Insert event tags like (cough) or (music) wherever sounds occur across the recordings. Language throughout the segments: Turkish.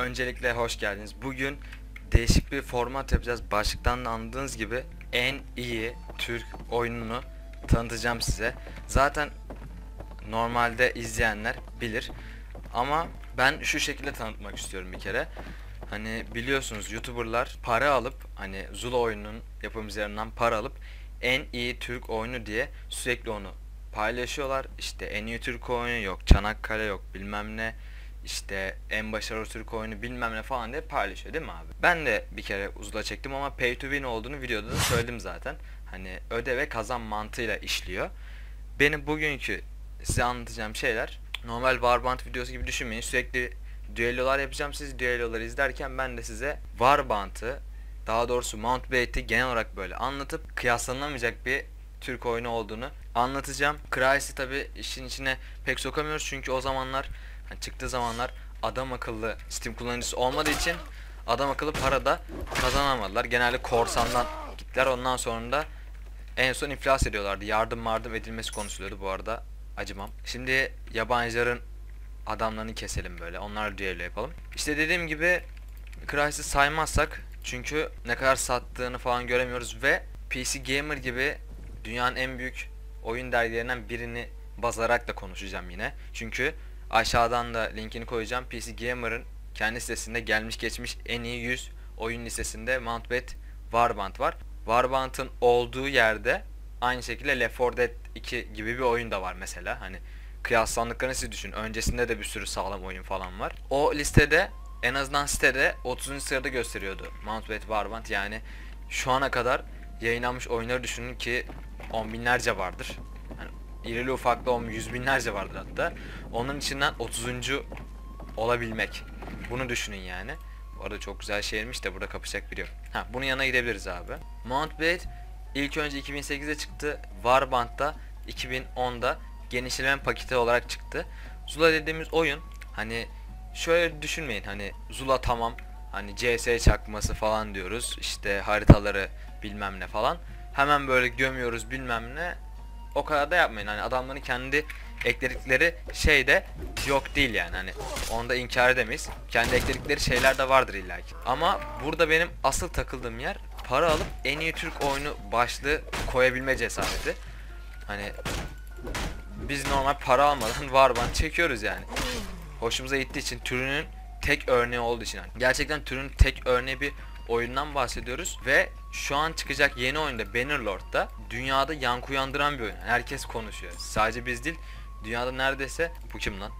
Öncelikle hoş geldiniz. Bugün değişik bir format yapacağız. Başlıktan da anladığınız gibi en iyi Türk oyununu tanıtacağım size. Zaten normalde izleyenler bilir. Ama ben şu şekilde tanıtmak istiyorum bir kere. Hani biliyorsunuz YouTuber'lar para alıp hani Zula oyununun yapımcılarından para alıp en iyi Türk oyunu diye sürekli onu paylaşıyorlar. İşte en iyi Türk oyunu yok, Çanakkale yok, bilmem ne. İşte en başarılı Türk oyunu bilmem ne falan diye paylaşıyor değil mi abi? Ben de bir kere uzula çektim ama pay to win olduğunu videoda da söyledim zaten. Hani öde ve kazan mantığıyla işliyor. Benim bugünkü size anlatacağım şeyler normal Warband videosu gibi düşünmeyin. Sürekli düellolar yapacağım. Siz düelloları izlerken ben de size Warband'ı daha doğrusu Mountbait'i genel olarak böyle anlatıp kıyaslanamayacak bir Türk oyunu olduğunu anlatacağım. Crysis'i tabi işin içine pek sokamıyoruz çünkü o zamanlar hani çıktığı zamanlar adam akıllı Steam kullanıcısı olmadığı için adam akıllı para da kazanamadılar. Genelde korsandan gittiler. Ondan sonra da en son iflas ediyorlardı. Yardım yardım edilmesi konuşuluyordu bu arada. Acımam. Şimdi yabancıların adamlarını keselim böyle. Onlarla düello yapalım. İşte dediğim gibi Crysis saymazsak çünkü ne kadar sattığını falan göremiyoruz ve PC Gamer gibi dünyanın en büyük oyun dergilerinden birini baz alarak da konuşacağım yine. Çünkü aşağıdan da linkini koyacağım. PC Gamer'ın kendi sitesinde gelmiş geçmiş en iyi 100 oyun listesinde Mountbat Warband var. Warband'ın olduğu yerde aynı şekilde Left 4 Dead 2 gibi bir oyun da var mesela. Hani kıyaslandıklarını siz düşün. Öncesinde de bir sürü sağlam oyun falan var. O listede en azından sitede 30. sırada gösteriyordu Mountbat Warband. Yani şu ana kadar yayınlanmış oyunları düşünün ki on binlerce vardır. İrili ufaklı on yüz binlerce vardır hatta. Onun içinden 30. olabilmek. Bunu düşünün yani. Bu arada çok güzel şehirmiş de burada kapışacak biri yok. Ha bunun yanına gidebiliriz abi. Mountbatten ilk önce 2008'de çıktı. Warband'da 2010'da genişleme paketi olarak çıktı. Zula dediğimiz oyun hani şöyle düşünmeyin hani Zula tamam hani CS çakması falan diyoruz işte haritaları bilmem ne falan hemen böyle gömüyoruz bilmem ne o kadar da yapmayın. Hani adamların kendi ekledikleri şey de yok değil yani. Hani onu da inkar edemeyiz. Kendi ekledikleri şeyler de vardır illaki. Ama burada benim asıl takıldığım yer para alıp en iyi Türk oyunu başlığı koyabilme cesareti. Hani biz normal para almadan (laughs) Warband çekiyoruz yani. Hoşumuza gittiği için türünün tek örneği olduğu için. Yani gerçekten türün tek örneği bir oyundan bahsediyoruz ve şu an çıkacak yeni oyunda Bannerlord'da dünyada yankı uyandıran bir oyun. Herkes konuşuyor. Sadece biz değil, dünyada neredeyse bu kim lan?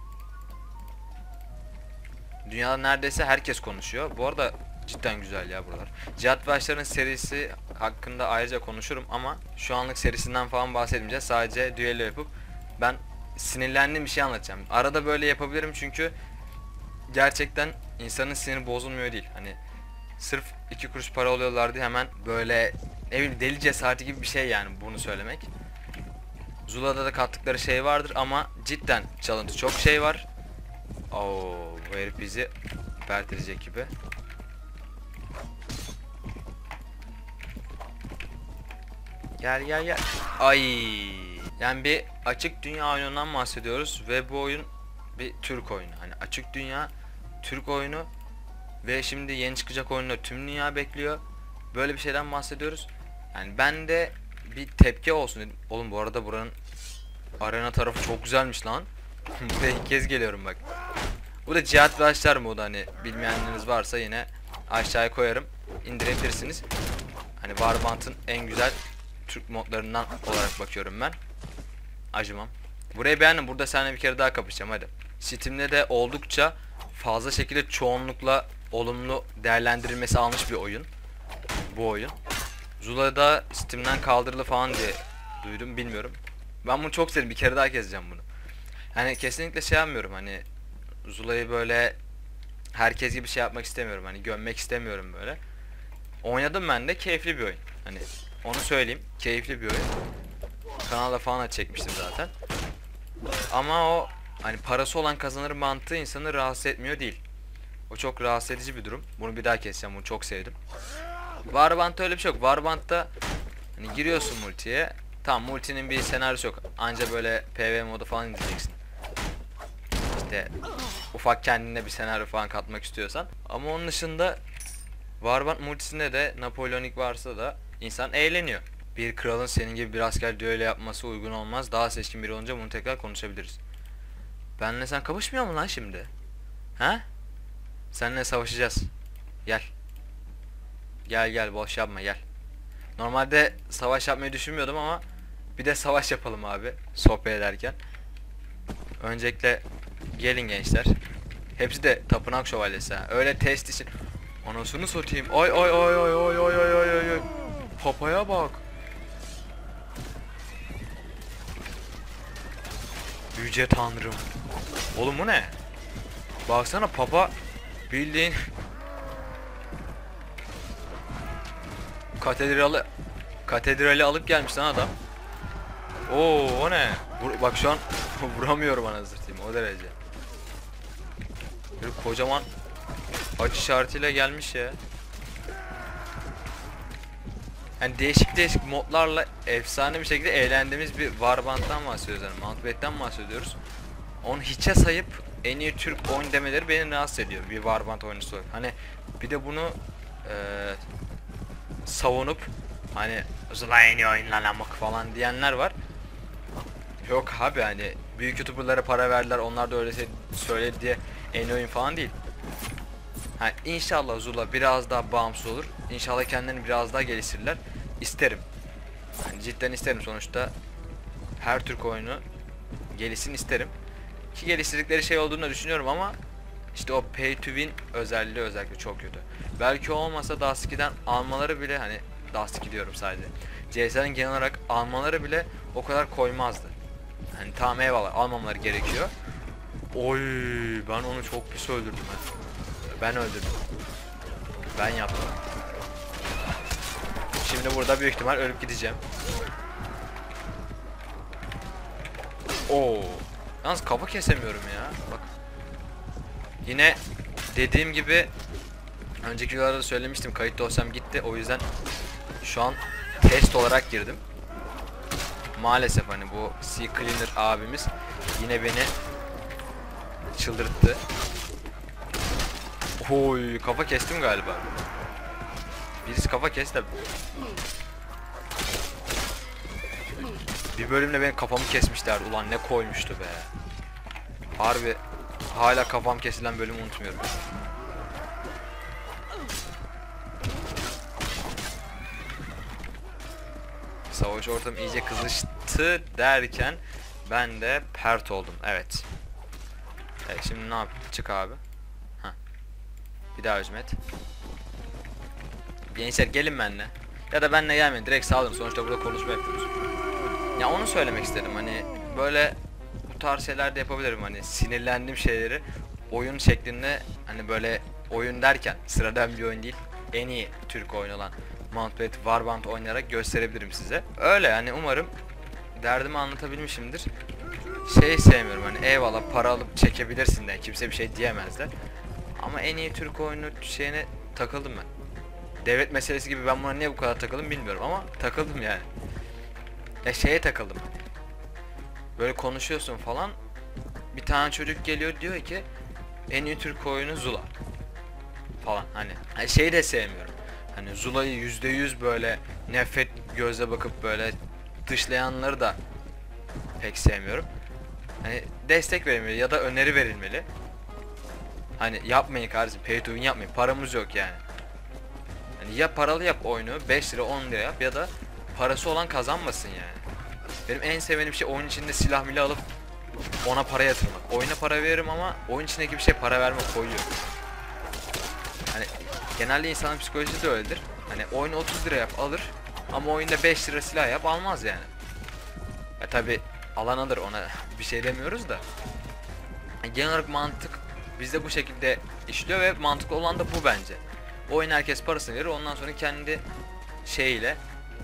Dünyada neredeyse herkes konuşuyor. Bu arada cidden güzel ya buralar. Cihat Başlar'ın serisi hakkında ayrıca konuşurum ama şu anlık serisinden falan bahsetmeyeceğiz. Sadece düello yapıp ben sinirlendiğim bir şey anlatacağım. Arada böyle yapabilirim çünkü gerçekten insanın siniri bozulmuyor değil. Hani sırf iki kuruş para alıyorlar diye hemen böyle ne bileyim deli cesareti gibi bir şey yani bunu söylemek. Zula'da da kattıkları şey vardır ama cidden çalıntı çok şey var. Oo, bu herif bizi pert edecek gibi. Gel gel gel. Ay. Yani bir açık dünya oyunundan bahsediyoruz ve bu oyun bir Türk oyunu. Hani açık dünya Türk oyunu ve şimdi yeni çıkacak oyunda tüm dünya bekliyor. Böyle bir şeyden bahsediyoruz. Yani ben de bir tepki olsun dedim. Oğlum bu arada buranın arena tarafı çok güzelmiş lan. (laughs) Buraya ilk kez geliyorum bak. Bu da Cihat ve Aşlar modu hani bilmeyenleriniz varsa yine aşağıya koyarım. indirebilirsiniz. Hani Warband'ın en güzel Türk modlarından olarak bakıyorum ben. Acımam. Burayı beğendim. Burada seninle bir kere daha kapışacağım hadi. Steam'de de oldukça fazla şekilde çoğunlukla olumlu değerlendirilmesi almış bir oyun. Bu oyun. Zula'da Steam'den kaldırıldı falan diye duydum bilmiyorum. Ben bunu çok sevdim. Bir kere daha gezeceğim bunu. Hani kesinlikle şey yapmıyorum hani Zula'yı böyle herkes gibi şey yapmak istemiyorum. Hani gömmek istemiyorum böyle. Oynadım ben de keyifli bir oyun. Hani onu söyleyeyim. Keyifli bir oyun. Kanalda falan çekmiştim zaten. Ama o hani parası olan kazanır mantığı insanı rahatsız etmiyor değil. O çok rahatsız edici bir durum. Bunu bir daha keseceğim. Bunu çok sevdim. Warband'da öyle bir şey yok. Warband'da hani giriyorsun multiye. Tamam multinin bir senaryosu yok. Anca böyle PV modu falan izleyeceksin. İşte ufak kendine bir senaryo falan katmak istiyorsan. Ama onun dışında Warband multisinde de Napolyonik varsa da insan eğleniyor. Bir kralın senin gibi bir asker düello yapması uygun olmaz. Daha seçkin biri olunca bunu tekrar konuşabiliriz. Benle sen kapışmıyor mu lan şimdi? Ha? Seninle savaşacağız. Gel. Gel gel boş yapma gel. Normalde savaş yapmayı düşünmüyordum ama bir de savaş yapalım abi sohbet ederken. Öncelikle gelin gençler. Hepsi de tapınak şövalyesi ha. Öyle test için. Anasını satayım. Ay ay ay ay ay ay ay ay ay ay. Papaya bak. Yüce tanrım. Oğlum bu ne? Baksana papa bildiğin katedrali katedrali alıp gelmiş lan adam. Oo o ne? Vur- bak şu an (laughs) vuramıyorum anasını satayım o derece. Bir kocaman aç işaretiyle gelmiş ya. Yani değişik değişik modlarla efsane bir şekilde eğlendiğimiz bir Warband'dan bahsediyoruz yani Mountbatt'ten bahsediyoruz. Onu hiçe sayıp en iyi Türk oyun demeleri beni rahatsız ediyor bir Warband oyuncusu olarak. Hani bir de bunu eee savunup hani Zula en iyi oyun falan diyenler var. Yok abi hani büyük youtuberlara para verdiler onlar da öyle se- söyledi diye en iyi oyun falan değil. Ha, inşallah Zula biraz daha bağımsız olur. İnşallah kendilerini biraz daha geliştirirler. İsterim. Yani cidden isterim sonuçta her Türk oyunu gelişsin isterim. Ki geliştirdikleri şey olduğunu düşünüyorum ama işte o pay to win özelliği özellikle çok kötü. Belki olmasa Dust 2'den almaları bile hani Dust 2 diyorum sadece. CS'nin genel olarak almaları bile o kadar koymazdı. Hani tamam eyvallah almamaları gerekiyor. Oy ben onu çok pis öldürdüm ben. Ben öldürdüm. Ben yaptım. Şimdi burada büyük ihtimal ölüp gideceğim. Oo. Yalnız kafa kesemiyorum ya. Bak. Yine dediğim gibi önceki videolarda da söylemiştim kayıt dosyam gitti. O yüzden şu an test olarak girdim. Maalesef hani bu C Cleaner abimiz yine beni çıldırttı. Oy kafa kestim galiba. Birisi kafa kesti. Bir bölümde benim kafamı kesmişler. Ulan ne koymuştu be. Harbi hala kafam kesilen bölümü unutmuyorum. Savaş ortamı iyice kızıştı derken ben de pert oldum. Evet. Evet şimdi ne yap? Çık abi. Heh. Bir daha hizmet. Gençler gelin benimle. Ya da benimle gelmeyin direkt sağlayın. Sonuçta burada konuşma yapıyoruz. Ya onu söylemek istedim hani böyle bu tarz şeyler de yapabilirim hani sinirlendiğim şeyleri oyun şeklinde hani böyle oyun derken sıradan bir oyun değil en iyi Türk oyunu olan Mountbatten Warband oynayarak gösterebilirim size. Öyle hani umarım derdimi anlatabilmişimdir. Şey sevmiyorum hani eyvallah para alıp çekebilirsin de kimse bir şey diyemez de. Ama en iyi Türk oyunu şeyine takıldım ben. Devlet meselesi gibi ben buna niye bu kadar takıldım bilmiyorum ama takıldım yani. Ya şeye takıldım. Böyle konuşuyorsun falan. Bir tane çocuk geliyor diyor ki en iyi Türk oyunu Zula. Falan hani. hani şeyi de sevmiyorum. Hani Zula'yı yüzde yüz böyle nefret gözle bakıp böyle dışlayanları da pek sevmiyorum. Hani destek verilmeli ya da öneri verilmeli. Hani yapmayın kardeşim pay to win yapmayın paramız yok yani. Hani ya paralı yap oyunu 5 lira 10 lira yap ya da parası olan kazanmasın yani. Benim en sevdiğim şey oyun içinde silah milah alıp ona para yatırmak. Oyuna para veririm ama oyun içindeki bir şey para verme koyuyor. Hani genelde insanın psikolojisi de öyledir. Hani oyunu 30 lira yap alır ama oyunda 5 lira silah yap almaz yani. Ya tabi alan alır ona bir şey demiyoruz da. Genel olarak mantık bizde bu şekilde işliyor ve mantıklı olan da bu bence. Oyun herkes parasını verir ondan sonra kendi şeyiyle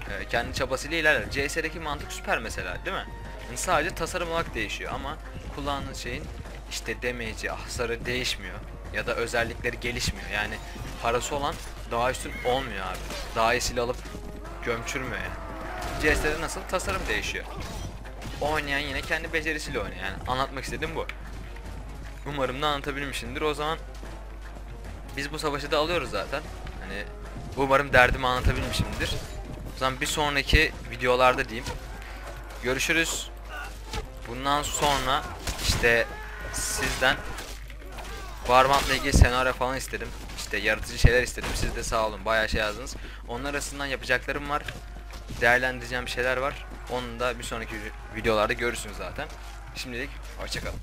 e, kendi çabasıyla ilerler. CS'deki mantık süper mesela değil mi? Yani sadece tasarım olarak değişiyor ama kullanılan şeyin işte damage'i, hasarı değişmiyor ya da özellikleri gelişmiyor. Yani parası olan daha üstün olmuyor abi. Daha iyisiyle alıp gömçürmüyor yani. CS'de nasıl tasarım değişiyor. Oynayan yine kendi becerisiyle oynuyor yani. Anlatmak istediğim bu. Umarım da anlatabilmişimdir. O zaman biz bu savaşı da alıyoruz zaten. Hani umarım derdimi anlatabilmişimdir. O zaman bir sonraki videolarda diyeyim. Görüşürüz. Bundan sonra işte sizden Warmap'la ilgili senaryo falan istedim. İşte yaratıcı şeyler istedim. Siz de sağ olun bayağı şey yazdınız. Onun arasından yapacaklarım var. Değerlendireceğim şeyler var. Onu da bir sonraki videolarda görürsünüz zaten. Şimdilik hoşçakalın.